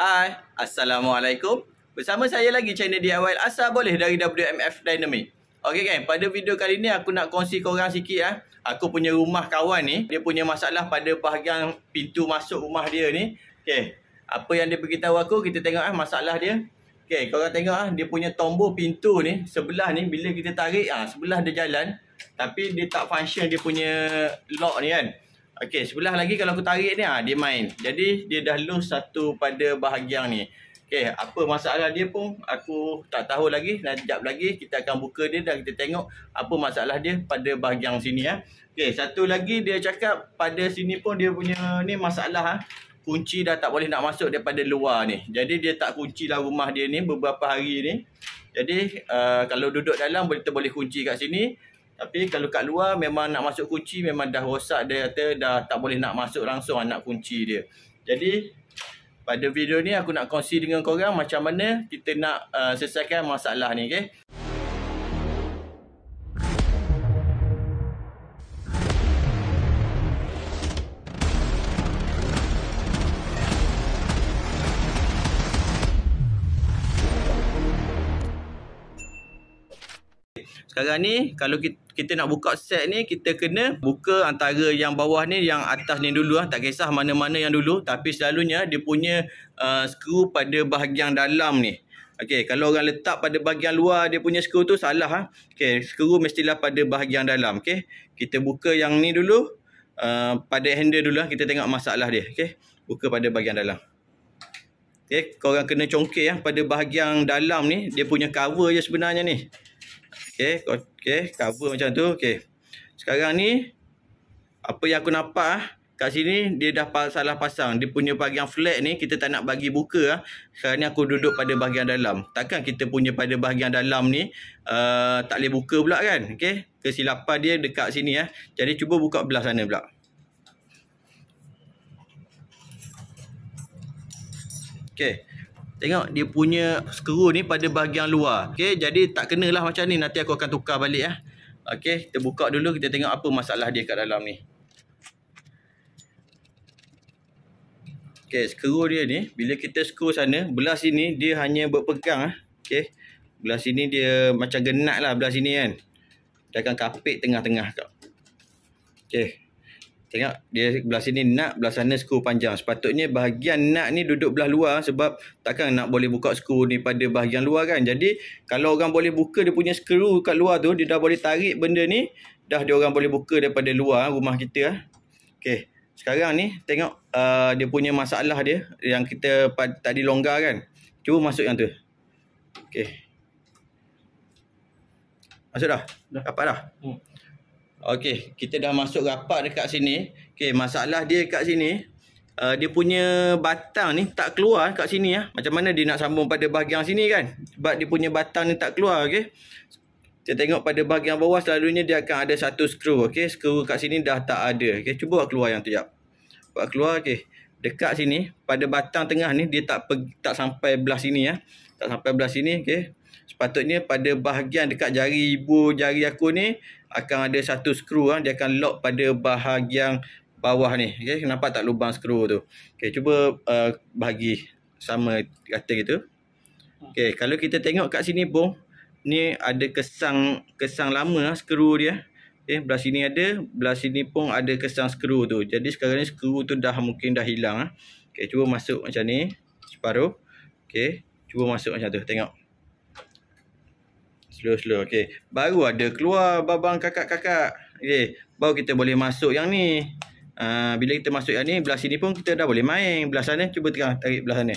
Hai, Assalamualaikum. Bersama saya lagi channel DIY Asal Boleh dari WMF Dynamic. Okey kan, pada video kali ni aku nak kongsi korang sikit ah. Aku punya rumah kawan ni, dia punya masalah pada bahagian pintu masuk rumah dia ni. Okey, apa yang dia beritahu aku, kita tengok ah masalah dia. Okey, korang tengok ah dia punya tombol pintu ni sebelah ni bila kita tarik ah sebelah dia jalan tapi dia tak function dia punya lock ni kan. Okey, sebelah lagi kalau aku tarik ni ah dia main. Jadi dia dah lose satu pada bahagian ni. Okey, apa masalah dia pun aku tak tahu lagi. Dan sekejap lagi kita akan buka dia dan kita tengok apa masalah dia pada bahagian sini ya. Okey, satu lagi dia cakap pada sini pun dia punya ni masalah ah. Kunci dah tak boleh nak masuk daripada luar ni. Jadi dia tak kunci lah rumah dia ni beberapa hari ni. Jadi uh, kalau duduk dalam kita boleh kunci kat sini. Tapi kalau kat luar memang nak masuk kunci memang dah rosak dia kata dah tak boleh nak masuk langsung nak kunci dia. Jadi pada video ni aku nak kongsi dengan korang macam mana kita nak uh, selesaikan masalah ni okey. Sekarang ni kalau kita, kita nak buka set ni kita kena buka antara yang bawah ni yang atas ni dulu lah. Tak kisah mana-mana yang dulu tapi selalunya dia punya uh, skru pada bahagian dalam ni. Okey, kalau orang letak pada bahagian luar dia punya skru tu salah ha. Okey, skru mestilah pada bahagian dalam. Okey. Kita buka yang ni dulu. Uh, pada handle dulu lah kita tengok masalah dia. Okey. Buka pada bahagian dalam. Okey, korang kena congkir ya pada bahagian dalam ni dia punya cover je sebenarnya ni. Okey, okey, cover macam tu. Okey. Sekarang ni apa yang aku nampak ah kat sini dia dah salah pasang. Dia punya bahagian flat ni kita tak nak bagi buka ah. Sekarang ni aku duduk pada bahagian dalam. Takkan kita punya pada bahagian dalam ni uh, tak boleh buka pula kan? Okey. Kesilapan dia dekat sini ah. Jadi cuba buka belah sana pula. Okey. Tengok dia punya skru ni pada bahagian luar. Okey, jadi tak kenalah macam ni. Nanti aku akan tukar balik ya. Okey, kita buka dulu kita tengok apa masalah dia kat dalam ni. Okey, skru dia ni bila kita skru sana, belah sini dia hanya berpegang ah. Okey. Belah sini dia macam genat lah belah sini kan. Dia akan kapit tengah-tengah kau. Okey. Tengok dia belah sini nut, belah sana skru panjang. Sepatutnya bahagian nut ni duduk belah luar sebab takkan nak boleh buka skru ni pada bahagian luar kan. Jadi kalau orang boleh buka dia punya skru kat luar tu, dia dah boleh tarik benda ni, dah dia orang boleh buka daripada luar rumah kita ah. Okey. Sekarang ni tengok uh, dia punya masalah dia yang kita tadi longgar kan. Cuba masuk yang tu. Okey. Masuk dah? Dah. Dapat dah? Hmm. Okey, kita dah masuk rapat dekat sini. Okey, masalah dia kat sini, uh, dia punya batang ni tak keluar kat sini ya. Macam mana dia nak sambung pada bahagian sini kan? Sebab dia punya batang ni tak keluar, okey. Kita tengok pada bahagian bawah selalunya dia akan ada satu skru, okey. Skru kat sini dah tak ada. Okey, cuba buat keluar yang tu jap. Buat keluar okey. Dekat sini pada batang tengah ni dia tak tak sampai belah sini ya. Tak sampai belah sini, okey. Sepatutnya pada bahagian dekat jari ibu jari aku ni akan ada satu skru ah dia akan lock pada bahagian bawah ni. Okey nampak tak lubang skru tu? Okey cuba uh, bagi sama kata gitu. Okey kalau kita tengok kat sini pun ni ada kesang kesang lama ah skru dia. Okey belah sini ada belah sini pun ada kesang skru tu. Jadi sekarang ni skru tu dah mungkin dah hilang ah. Okey cuba masuk macam ni separuh. Okey cuba masuk macam tu tengok Slow slow. Okey. Baru ada keluar babang kakak-kakak. Okey. Baru kita boleh masuk yang ni. Uh, bila kita masuk yang ni, belah sini pun kita dah boleh main. Belah sana, cuba tengah tarik belah sana.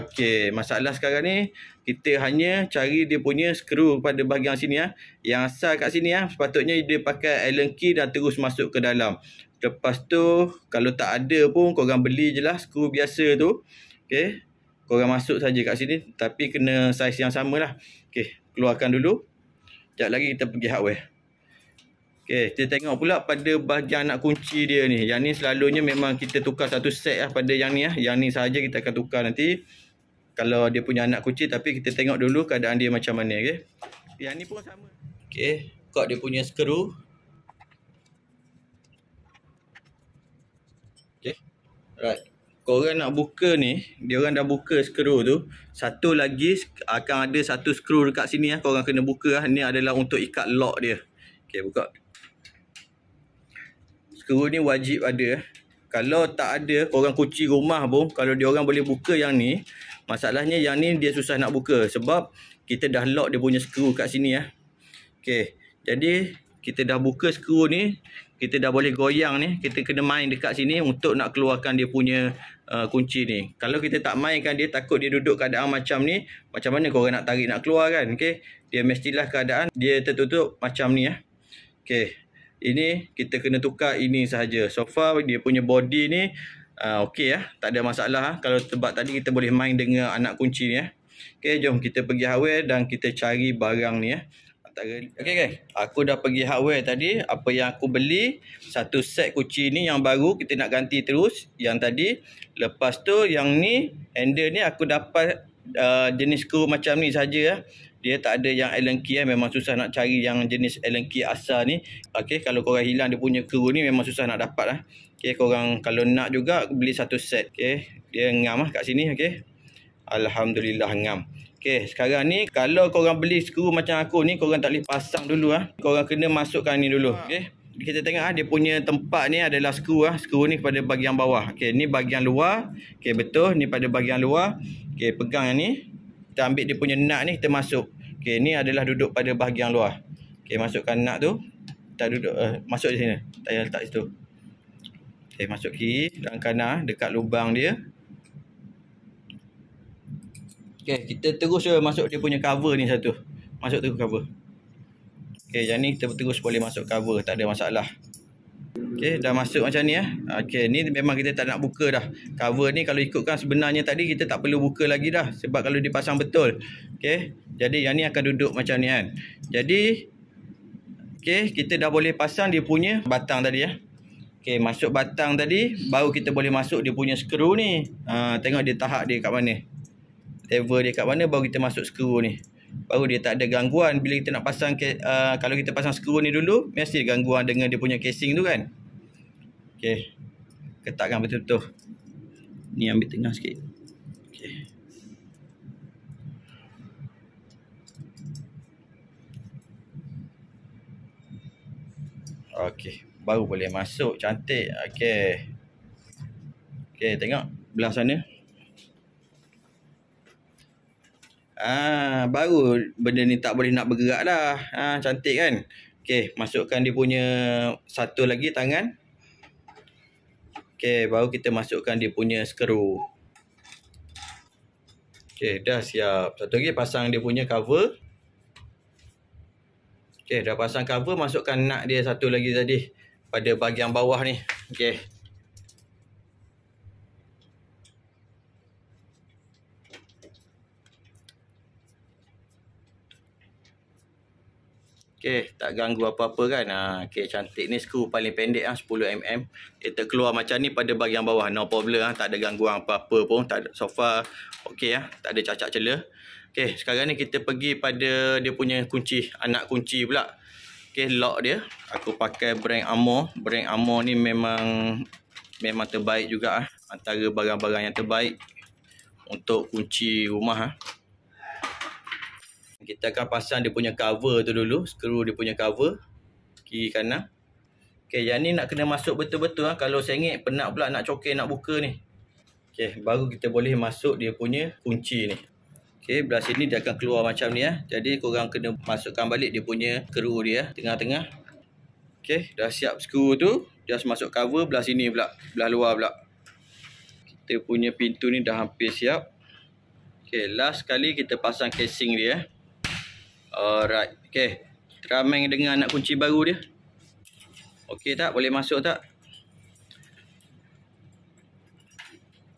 Okey. Masalah sekarang ni, kita hanya cari dia punya skru pada bahagian sini. ya. Yang asal kat sini, ya, sepatutnya dia pakai Allen key dan terus masuk ke dalam. Lepas tu, kalau tak ada pun, korang beli je lah skru biasa tu. Okey. Korang masuk saja kat sini. Tapi kena saiz yang sama lah. Okey keluarkan dulu. Sekejap lagi kita pergi hardware. Okey, kita tengok pula pada bahagian anak kunci dia ni. Yang ni selalunya memang kita tukar satu set lah pada yang ni lah. Yang ni saja kita akan tukar nanti. Kalau dia punya anak kunci tapi kita tengok dulu keadaan dia macam mana. Okay? Yang ni pun sama. Okey, kod dia punya skru. Okey, right. Korang nak buka ni, dia orang dah buka skru tu. Satu lagi akan ada satu skru dekat sini ah. Korang kena buka ah. Ni adalah untuk ikat lock dia. Okey, buka. Skru ni wajib ada. Kalau tak ada, korang kunci rumah pun, kalau dia orang boleh buka yang ni, masalahnya yang ni dia susah nak buka sebab kita dah lock dia punya skru kat sini ah. Okey. Jadi kita dah buka skru ni, kita dah boleh goyang ni kita kena main dekat sini untuk nak keluarkan dia punya uh, kunci ni. Kalau kita tak mainkan dia takut dia duduk keadaan macam ni macam mana korang nak tarik nak keluar kan? Okey? Dia mestilah keadaan dia tertutup macam ni ya. Okey. Ini kita kena tukar ini sahaja. So far dia punya body ni uh, ya. Tak ada masalah ha? kalau sebab tadi kita boleh main dengan anak kunci ni ya. Okey jom kita pergi hardware dan kita cari barang ni ya antara okey guys aku dah pergi hardware tadi. Apa yang aku beli satu set kunci ni yang baru kita nak ganti terus. Yang tadi lepas tu yang ni handle ni aku dapat uh, jenis skru macam ni saja ya. Dia tak ada yang Allen key eh. memang susah nak cari yang jenis Allen key asal ni. Okey kalau korang hilang dia punya skru ni memang susah nak dapat lah. Okey korang kalau nak juga beli satu set okey. Dia ngam lah kat sini okey. Alhamdulillah ngam Okey, sekarang ni kalau korang beli skru macam aku ni, korang tak boleh pasang dulu ah. Ha. Korang kena masukkan ni dulu. Okey. Kita tengok ah dia punya tempat ni adalah skru ah. Skru ni pada bahagian bawah. Okey, ni bahagian luar. Okey, betul. Ni pada bahagian luar. Okey, pegang yang ni. Kita ambil dia punya nut ni, kita masuk. Okey, ni adalah duduk pada bahagian luar. Okey, masukkan nut tu. Kita duduk uh, masuk di sini. Tak payah letak situ. Okey, masuk kiri dan kanan dekat lubang dia. Okay, kita terus masuk dia punya cover ni satu. Masuk terus cover. Okay, yang ni kita terus boleh masuk cover. Tak ada masalah. Okay, dah masuk macam ni eh. Okay, ni memang kita tak nak buka dah. Cover ni kalau ikutkan sebenarnya tadi kita tak perlu buka lagi dah. Sebab kalau dipasang betul. Okay, jadi yang ni akan duduk macam ni kan. Jadi, okay, kita dah boleh pasang dia punya batang tadi eh. Okay, masuk batang tadi. Baru kita boleh masuk dia punya skru ni. Ha, tengok dia tahap dia kat mana level dia kat mana baru kita masuk skru ni. Baru dia tak ada gangguan. Bila kita nak pasang uh, kalau kita pasang skru ni dulu mesti gangguan dengan dia punya casing tu kan. Okey. Ketatkan betul-betul. Ni ambil tengah sikit. Okey. Baru boleh masuk. Cantik. Okey. Okey tengok. Belah sana Ah, baru benda ni tak boleh nak bergerak dah. Ah, cantik kan? Okey, masukkan dia punya satu lagi tangan. Okey, baru kita masukkan dia punya skru. Okey, dah siap. Satu lagi pasang dia punya cover. Okey, dah pasang cover, masukkan nak dia satu lagi tadi pada bahagian bawah ni. Okey. Okey, tak ganggu apa-apa kan. Ha, okey, cantik ni skru paling pendek ah ha, 10 mm. Dia terkeluar macam ni pada bahagian bawah. No problem ah, tak ada gangguan apa-apa pun. Tak ada sofa. Okey ah, tak ada cacat celah. Okey, sekarang ni kita pergi pada dia punya kunci, anak kunci pula. Okey, lock dia. Aku pakai brand Amor. Brand Amor ni memang memang terbaik juga ah. Antara barang-barang yang terbaik untuk kunci rumah ah. Kita akan pasang dia punya cover tu dulu skru dia punya cover kiri kanan ok yang ni nak kena masuk betul-betul ha. kalau sengit penat pula nak cokek nak buka ni ok baru kita boleh masuk dia punya kunci ni ok belah sini dia akan keluar macam ni ya. jadi korang kena masukkan balik dia punya skru dia tengah-tengah ok dah siap skru tu just masuk cover belah sini pula belah luar pula kita punya pintu ni dah hampir siap ok last kali kita pasang casing dia ya. Alright. Okay. Terameng dengan anak kunci baru dia. Okay tak? Boleh masuk tak?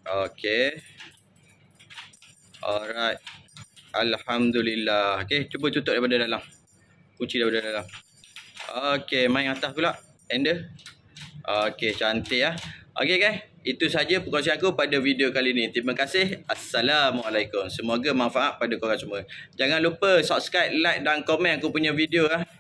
Okay. Alright. Alhamdulillah. Okay. Cuba tutup daripada dalam. Kunci daripada dalam. Okay. Main atas pula. Ender. Okay. Cantik lah. Okay guys. Itu saja perkongsian aku pada video kali ini. Terima kasih. Assalamualaikum. Semoga manfaat pada korang semua. Jangan lupa subscribe, like dan komen aku punya video. Ah.